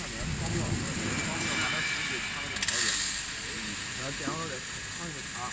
看着方便，方便把它手机插到两脑里，然后电脑再传一个插。